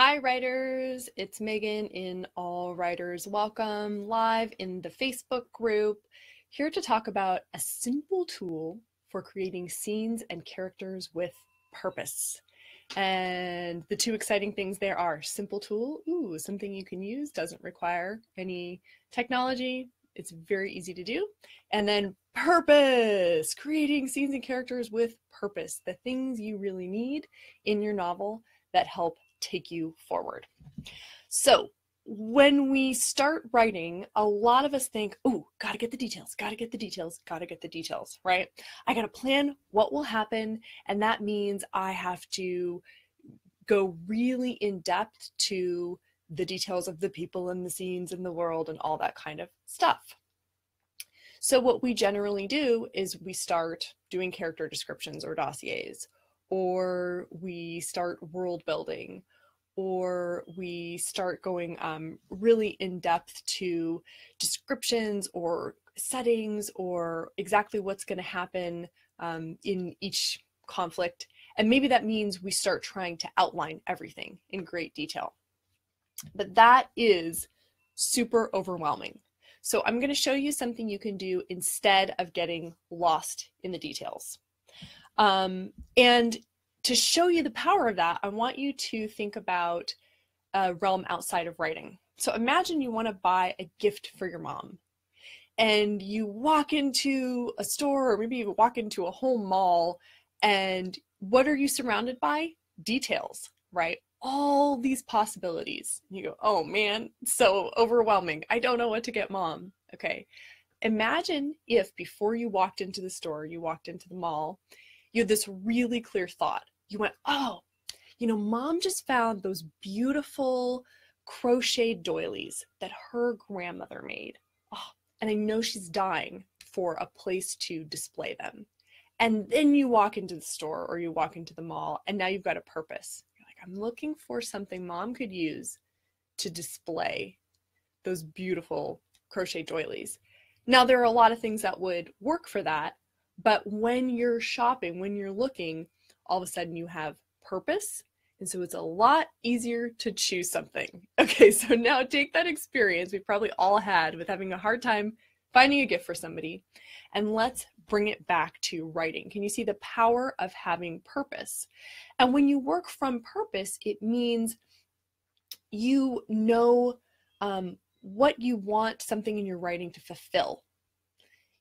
Hi, writers. It's Megan in All Writers Welcome live in the Facebook group, here to talk about a simple tool for creating scenes and characters with purpose. And the two exciting things there are simple tool, ooh, something you can use, doesn't require any technology. It's very easy to do. And then purpose, creating scenes and characters with purpose, the things you really need in your novel that help take you forward. So, when we start writing, a lot of us think, oh, gotta get the details, gotta get the details, gotta get the details, right? I gotta plan what will happen, and that means I have to go really in depth to the details of the people and the scenes and the world and all that kind of stuff. So, what we generally do is we start doing character descriptions or dossiers, or we start world building, or we start going um, really in depth to descriptions or settings or exactly what's going to happen um, in each conflict. And maybe that means we start trying to outline everything in great detail. But that is super overwhelming. So I'm going to show you something you can do instead of getting lost in the details. Um, and to show you the power of that, I want you to think about a realm outside of writing. So imagine you want to buy a gift for your mom and you walk into a store or maybe you walk into a whole mall and what are you surrounded by? Details, right? All these possibilities. You go, oh man, so overwhelming. I don't know what to get mom. Okay. Imagine if before you walked into the store, you walked into the mall, you had this really clear thought. You went, oh, you know, mom just found those beautiful crocheted doilies that her grandmother made. Oh, and I know she's dying for a place to display them. And then you walk into the store or you walk into the mall, and now you've got a purpose. You're like, I'm looking for something mom could use to display those beautiful crochet doilies. Now, there are a lot of things that would work for that, but when you're shopping, when you're looking, all of a sudden you have purpose. And so it's a lot easier to choose something. Okay, so now take that experience we've probably all had with having a hard time finding a gift for somebody and let's bring it back to writing. Can you see the power of having purpose? And when you work from purpose, it means you know um, what you want something in your writing to fulfill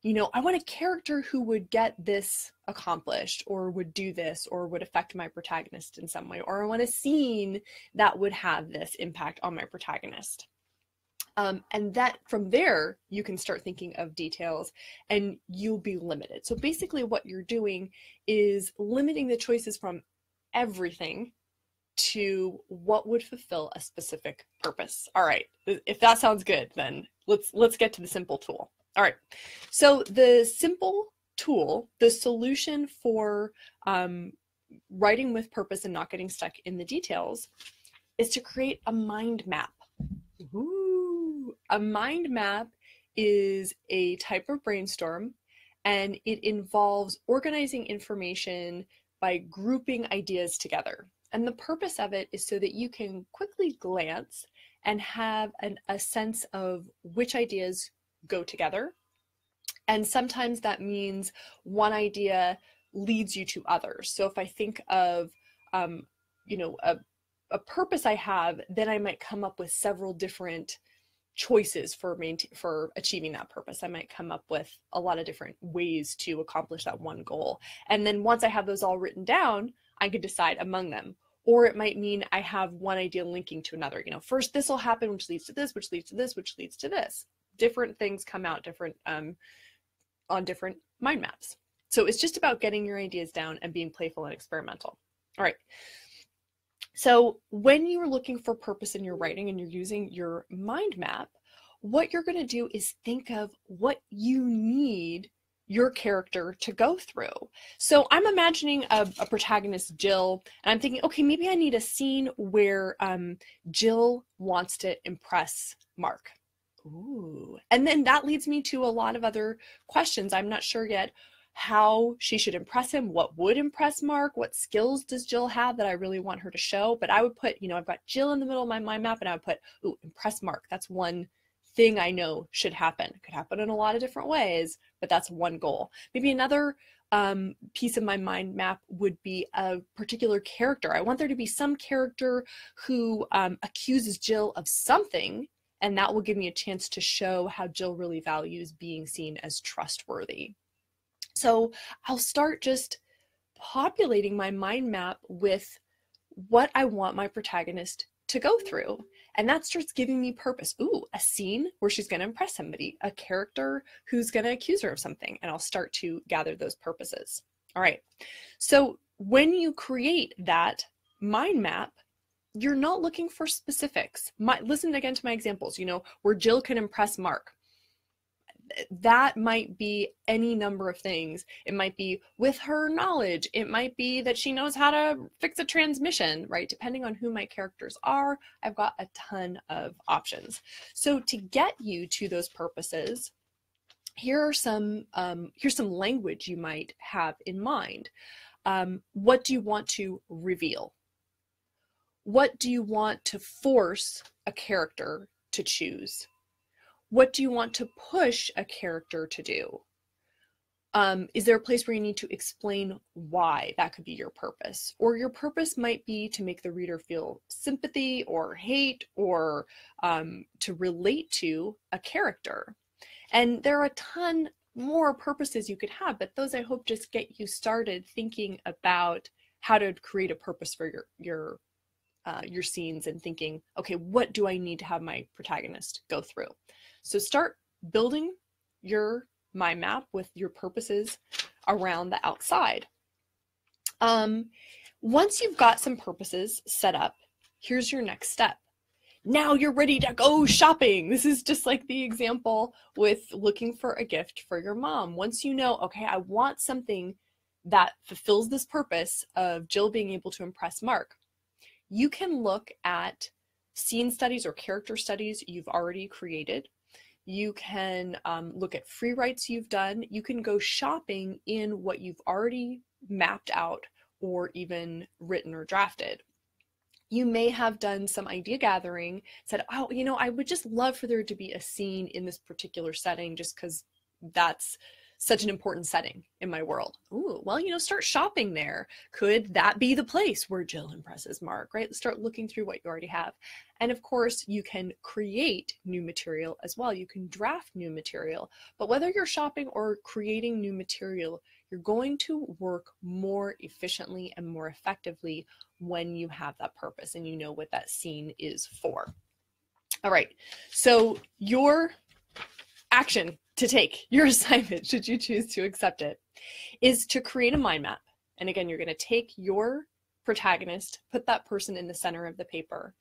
you know, I want a character who would get this accomplished or would do this or would affect my protagonist in some way, or I want a scene that would have this impact on my protagonist. Um, and that from there, you can start thinking of details and you'll be limited. So basically, what you're doing is limiting the choices from everything to what would fulfill a specific purpose. All right, if that sounds good, then let's let's get to the simple tool. All right. So the simple tool, the solution for um, writing with purpose and not getting stuck in the details is to create a mind map. Ooh. A mind map is a type of brainstorm and it involves organizing information by grouping ideas together. And the purpose of it is so that you can quickly glance and have an, a sense of which ideas go together. And sometimes that means one idea leads you to others. So if I think of, um, you know, a, a purpose I have, then I might come up with several different choices for maintain, for achieving that purpose. I might come up with a lot of different ways to accomplish that one goal. And then once I have those all written down, I could decide among them. Or it might mean I have one idea linking to another. You know, first this will happen, which leads to this, which leads to this, which leads to this different things come out different um, on different mind maps. So it's just about getting your ideas down and being playful and experimental. All right. So when you're looking for purpose in your writing and you're using your mind map, what you're going to do is think of what you need your character to go through. So I'm imagining a, a, protagonist, Jill, and I'm thinking, okay, maybe I need a scene where um, Jill wants to impress Mark. Ooh. And then that leads me to a lot of other questions. I'm not sure yet how she should impress him, what would impress Mark, what skills does Jill have that I really want her to show. But I would put, you know, I've got Jill in the middle of my mind map and I would put, ooh, impress Mark. That's one thing I know should happen. Could happen in a lot of different ways, but that's one goal. Maybe another um, piece of my mind map would be a particular character. I want there to be some character who um, accuses Jill of something, and that will give me a chance to show how Jill really values being seen as trustworthy. So I'll start just populating my mind map with what I want my protagonist to go through. And that starts giving me purpose. Ooh, a scene where she's going to impress somebody, a character who's going to accuse her of something. And I'll start to gather those purposes. All right. So when you create that mind map, you're not looking for specifics. My, listen again to my examples, you know, where Jill can impress Mark that might be any number of things. It might be with her knowledge. It might be that she knows how to fix a transmission, right? Depending on who my characters are, I've got a ton of options. So to get you to those purposes, here are some um, here's some language you might have in mind. Um, what do you want to reveal? What do you want to force a character to choose? what do you want to push a character to do? Um, is there a place where you need to explain why that could be your purpose? Or your purpose might be to make the reader feel sympathy or hate or um, to relate to a character. And there are a ton more purposes you could have, but those I hope just get you started thinking about how to create a purpose for your your uh, your scenes and thinking, okay, what do I need to have my protagonist go through? So start building your mind map with your purposes around the outside. Um, once you've got some purposes set up, here's your next step. Now you're ready to go shopping. This is just like the example with looking for a gift for your mom. Once you know, okay, I want something that fulfills this purpose of Jill being able to impress Mark, you can look at scene studies or character studies you've already created you can um, look at free writes you've done. You can go shopping in what you've already mapped out or even written or drafted. You may have done some idea gathering, said, oh, you know, I would just love for there to be a scene in this particular setting just because that's such an important setting in my world. Ooh, well, you know, start shopping there. Could that be the place where Jill impresses Mark, right? Start looking through what you already have. And of course, you can create new material as well. You can draft new material. But whether you're shopping or creating new material, you're going to work more efficiently and more effectively when you have that purpose and you know what that scene is for. All right, so your action to take, your assignment, should you choose to accept it, is to create a mind map. And again, you're going to take your protagonist, put that person in the center of the paper.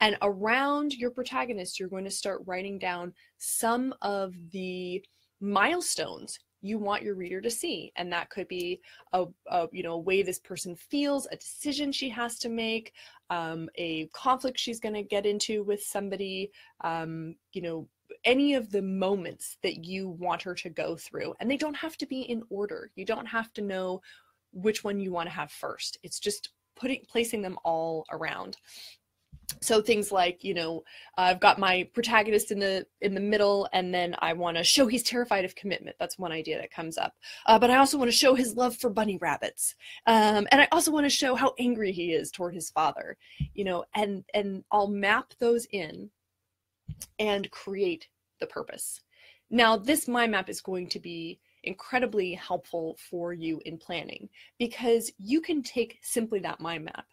And around your protagonist, you're going to start writing down some of the milestones you want your reader to see and that could be a, a, you know a way this person feels a decision she has to make um, a conflict she's going to get into with somebody um, you know any of the moments that you want her to go through. And they don't have to be in order. You don't have to know which one you want to have first. It's just putting placing them all around. So things like, you know, I've got my protagonist in the in the middle, and then I want to show he's terrified of commitment. That's one idea that comes up. Uh, but I also want to show his love for bunny rabbits, um, and I also want to show how angry he is toward his father. You know, and and I'll map those in and create the purpose. Now, this mind map is going to be incredibly helpful for you in planning because you can take simply that mind map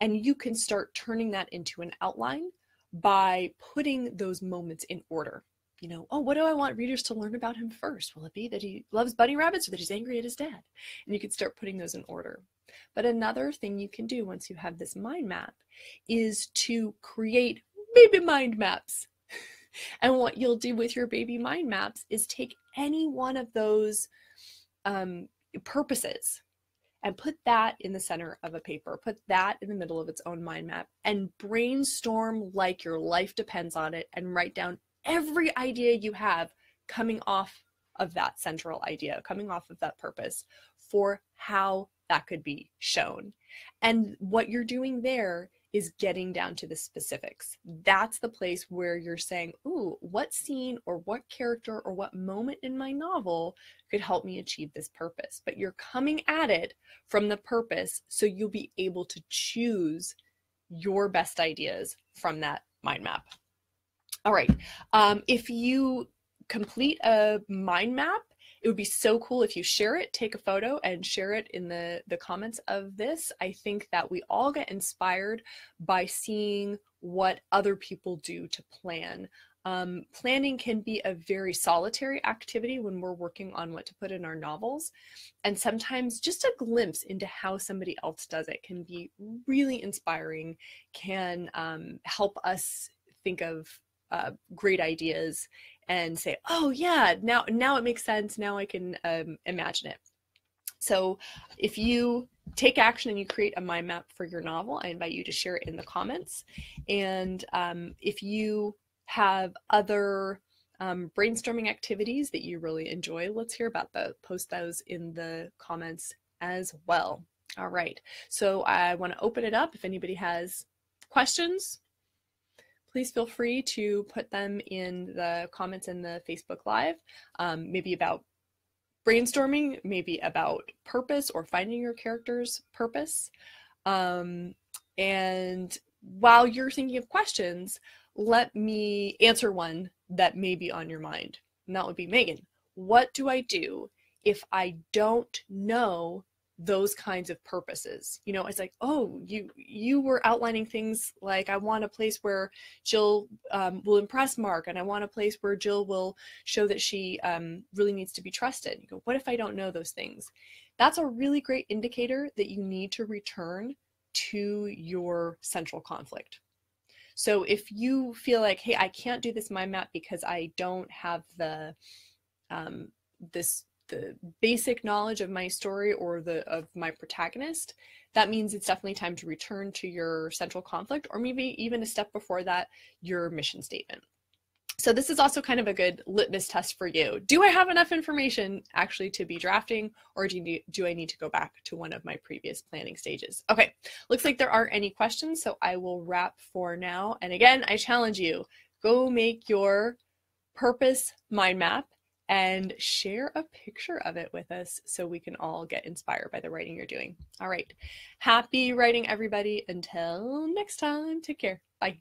and you can start turning that into an outline by putting those moments in order. You know, oh, what do I want readers to learn about him first? Will it be that he loves bunny rabbits or that he's angry at his dad? And you can start putting those in order. But another thing you can do once you have this mind map is to create baby mind maps. and what you'll do with your baby mind maps is take any one of those um, purposes and put that in the center of a paper, put that in the middle of its own mind map, and brainstorm like your life depends on it and write down every idea you have coming off of that central idea, coming off of that purpose for how that could be shown. And what you're doing there is getting down to the specifics. That's the place where you're saying, Ooh, what scene or what character or what moment in my novel could help me achieve this purpose? But you're coming at it from the purpose so you'll be able to choose your best ideas from that mind map. All right. Um, if you complete a mind map, it would be so cool if you share it, take a photo and share it in the, the comments of this. I think that we all get inspired by seeing what other people do to plan. Um, planning can be a very solitary activity when we're working on what to put in our novels. And sometimes just a glimpse into how somebody else does it can be really inspiring, can um, help us think of uh, great ideas and say, oh yeah, now now it makes sense. Now I can um, imagine it. So if you take action and you create a mind map for your novel, I invite you to share it in the comments. And um, if you have other um, brainstorming activities that you really enjoy, let's hear about those. Post those in the comments as well. All right. So I want to open it up if anybody has questions please feel free to put them in the comments in the Facebook Live, um, maybe about brainstorming, maybe about purpose or finding your character's purpose. Um, and while you're thinking of questions, let me answer one that may be on your mind. And that would be Megan, what do I do if I don't know those kinds of purposes you know it's like oh you you were outlining things like i want a place where jill um, will impress mark and i want a place where jill will show that she um, really needs to be trusted. You go what if i don't know those things? That's a really great indicator that you need to return to your central conflict. So if you feel like hey i can't do this mind map because i don't have the um, this the basic knowledge of my story or the of my protagonist, that means it's definitely time to return to your central conflict, or maybe even a step before that, your mission statement. So this is also kind of a good litmus test for you. Do I have enough information actually to be drafting or do, you, do I need to go back to one of my previous planning stages? Okay, looks like there aren't any questions, so I will wrap for now. And again, I challenge you, go make your purpose mind map and share a picture of it with us so we can all get inspired by the writing you're doing. All right. Happy writing, everybody. Until next time, take care. Bye.